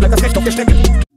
like a sketch das Recht auf.